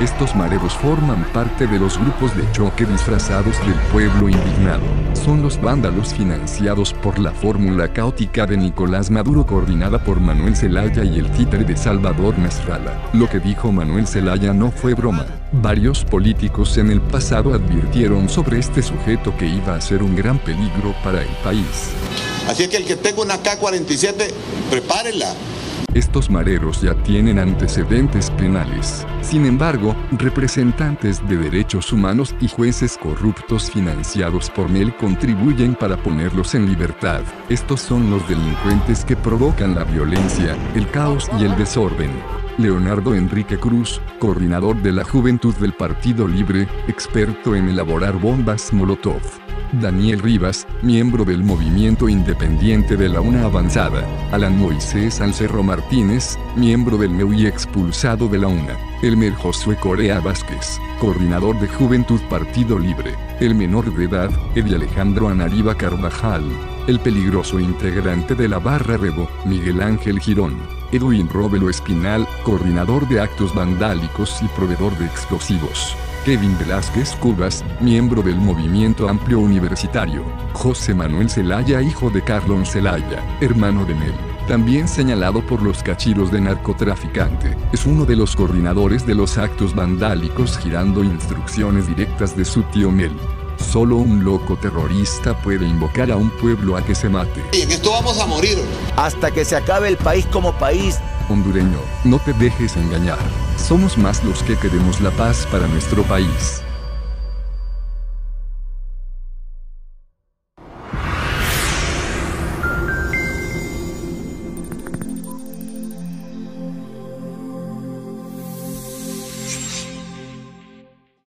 Estos mareros forman parte de los grupos de choque disfrazados del pueblo indignado. Son los vándalos financiados por la fórmula caótica de Nicolás Maduro coordinada por Manuel Zelaya y el títere de Salvador Nasralla. Lo que dijo Manuel Zelaya no fue broma. Varios políticos en el pasado advirtieron sobre este sujeto que iba a ser un gran peligro para el país. Así que el que tenga una K-47, prepárela. Estos mareros ya tienen antecedentes penales. Sin embargo, representantes de derechos humanos y jueces corruptos financiados por Mel contribuyen para ponerlos en libertad. Estos son los delincuentes que provocan la violencia, el caos y el desorden. Leonardo Enrique Cruz, coordinador de la Juventud del Partido Libre, experto en elaborar bombas Molotov. Daniel Rivas, miembro del movimiento independiente de la UNA Avanzada, Alan Moisés Alcerro Martínez, miembro del MEU y expulsado de la UNA, Elmer Josué Corea Vázquez, coordinador de Juventud Partido Libre, el menor de edad, Eddie Alejandro Anariba Carvajal, el peligroso integrante de la Barra Rebo, Miguel Ángel Girón, Edwin Robelo Espinal, coordinador de actos vandálicos y proveedor de explosivos. Kevin Velázquez Cubas, miembro del Movimiento Amplio Universitario, José Manuel Zelaya, hijo de Carlon Zelaya, hermano de Mel, también señalado por los cachiros de narcotraficante, es uno de los coordinadores de los actos vandálicos girando instrucciones directas de su tío Mel. Solo un loco terrorista puede invocar a un pueblo a que se mate. Y en esto vamos a morir. Hasta que se acabe el país como país. Hondureño, no te dejes engañar. Somos más los que queremos la paz para nuestro país.